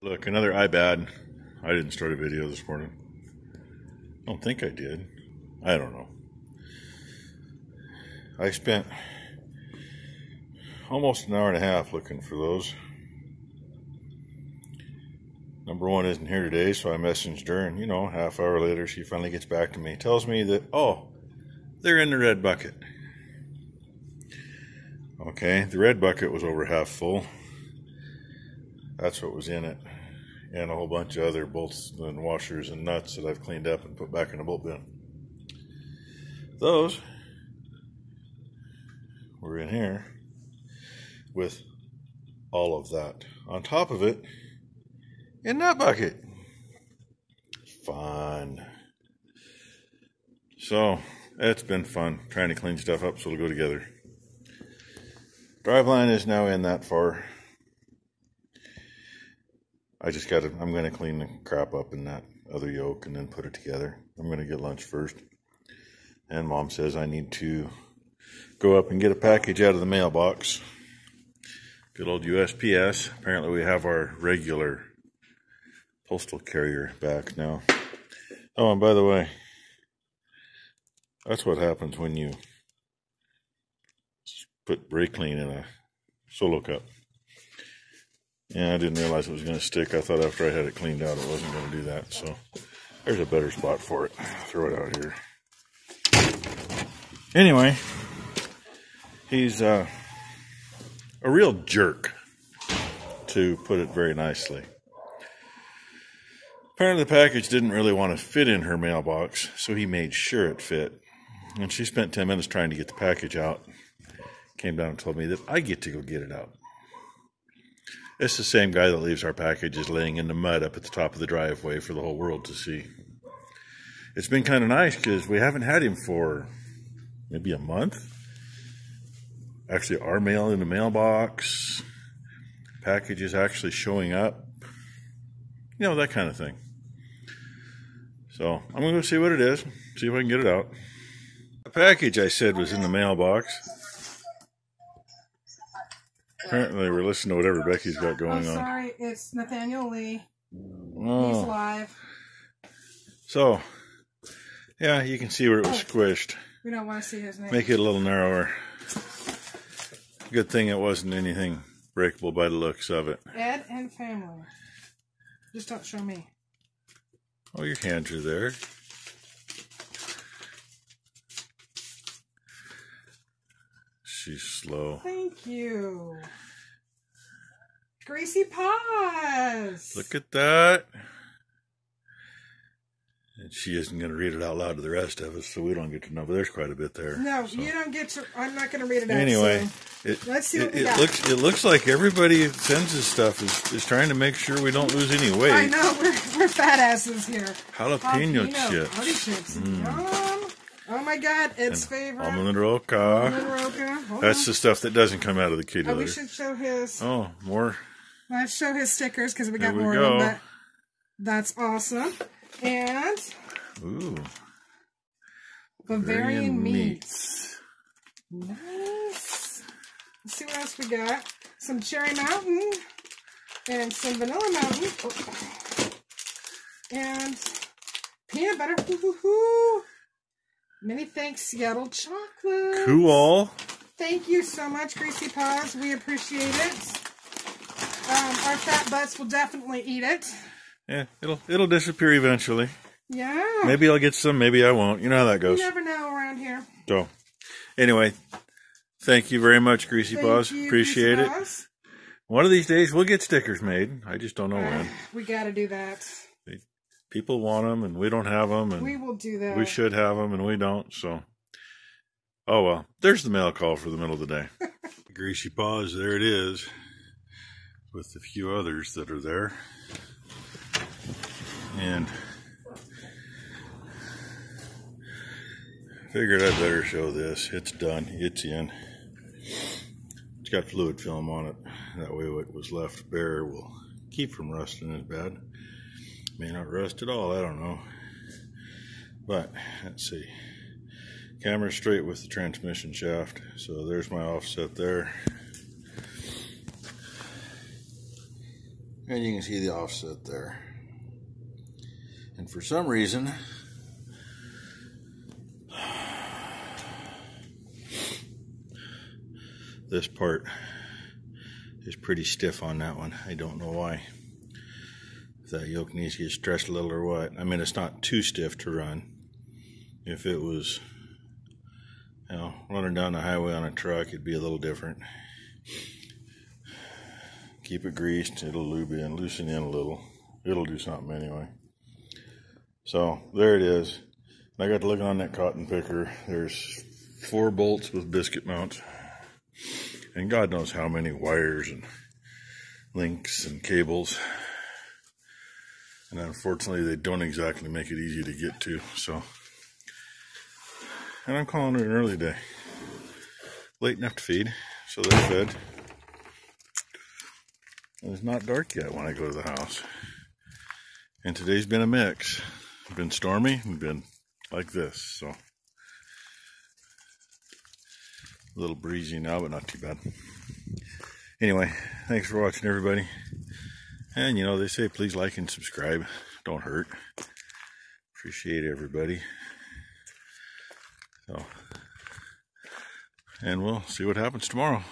Look, another iBad. I didn't start a video this morning. I don't think I did. I don't know. I spent almost an hour and a half looking for those. Number one isn't here today, so I messaged her, and you know, half hour later, she finally gets back to me. Tells me that, oh, they're in the red bucket. Okay, the red bucket was over half full. That's what was in it. And a whole bunch of other bolts and washers and nuts that I've cleaned up and put back in the bolt bin. Those were in here with all of that. On top of it, in that bucket. Fun. So, it's been fun trying to clean stuff up so it'll go together. Driveline is now in that far. I just got to, I'm going to clean the crap up in that other yoke and then put it together. I'm going to get lunch first. And mom says I need to go up and get a package out of the mailbox. Good old USPS. Apparently we have our regular postal carrier back now. Oh, and by the way, that's what happens when you put brake clean in a solo cup. Yeah, I didn't realize it was going to stick. I thought after I had it cleaned out, it wasn't going to do that. So there's a better spot for it. Throw it out here. Anyway, he's uh, a real jerk, to put it very nicely. Apparently, the package didn't really want to fit in her mailbox, so he made sure it fit. And she spent 10 minutes trying to get the package out. Came down and told me that I get to go get it out. It's the same guy that leaves our packages laying in the mud up at the top of the driveway for the whole world to see. It's been kind of nice because we haven't had him for maybe a month. Actually, our mail in the mailbox, packages actually showing up, you know, that kind of thing. So I'm going to go see what it is, see if I can get it out. The package I said was in the mailbox. Apparently, we're listening to whatever Becky's got going I'm on. sorry, it's Nathaniel Lee. He's Oh, live. so yeah, you can see where it was oh. squished. We don't want to see his name. Make it a little narrower. Good thing it wasn't anything breakable by the looks of it. Ed and family. Just don't show me. Oh, your hands are there. She's slow. Thank you. Gracie Paws. Look at that. And she isn't going to read it out loud to the rest of us, so we don't get to know. But there's quite a bit there. No, so. you don't get to. I'm not going to read it out. Anyway, so- it, Let's see it, we it got. looks it looks like everybody that sends us stuff is, is trying to make sure we don't lose any weight. I know we're, we're fat asses here. Jalapeno, Jalapeno chips. Chips. Hmm. Yum. Oh my God, Ed's favorite. Almond roca. Roca. That's on. the stuff that doesn't come out of the kitty Oh, we should show his. Oh, more. Let's show his stickers because we got we more go. of them. But that's awesome. And Ooh. Bavarian meats. Nice. Let's see what else we got. Some Cherry Mountain and some Vanilla Mountain. Oh. And peanut butter. Hoo-hoo-hoo. Many thanks, Seattle Chocolate. Cool. Thank you so much, Greasy Paws. We appreciate it. Um, our fat butts will definitely eat it. Yeah, it'll it'll disappear eventually. Yeah. Maybe I'll get some, maybe I won't. You know how that goes. You never know around here. So, anyway, thank you very much, Greasy Thank Paws. you, Appreciate Greasy it. Paws. One of these days we'll get stickers made. I just don't know when. We got to do that. People want them, and we don't have them, and We will do that. we should have them, and we don't. So, oh well. There's the mail call for the middle of the day. Greasy Paws, there it is, with a few others that are there, and figured I'd better show this. It's done. It's in. It's got fluid film on it. That way, what was left bare will keep from rusting as bad. May not rust at all. I don't know. But let's see. Camera straight with the transmission shaft. So there's my offset there. And you can see the offset there. And for some reason, this part is pretty stiff on that one. I don't know why. If that yoke needs to get stretched a little or what. I mean, it's not too stiff to run. If it was, you know, running down the highway on a truck, it'd be a little different. Keep it greased, it'll lube in, loosen in a little. It'll do something anyway. So there it is. I got to look on that cotton picker. There's four bolts with biscuit mounts. And God knows how many wires and links and cables. And unfortunately, they don't exactly make it easy to get to. So, and I'm calling it an early day. Late enough to feed, so they're fed. And it's not dark yet when I go to the house. And today's been a mix. Been stormy and been like this, so. A little breezy now, but not too bad. Anyway, thanks for watching, everybody. And you know, they say please like and subscribe. Don't hurt. Appreciate everybody. So, and we'll see what happens tomorrow.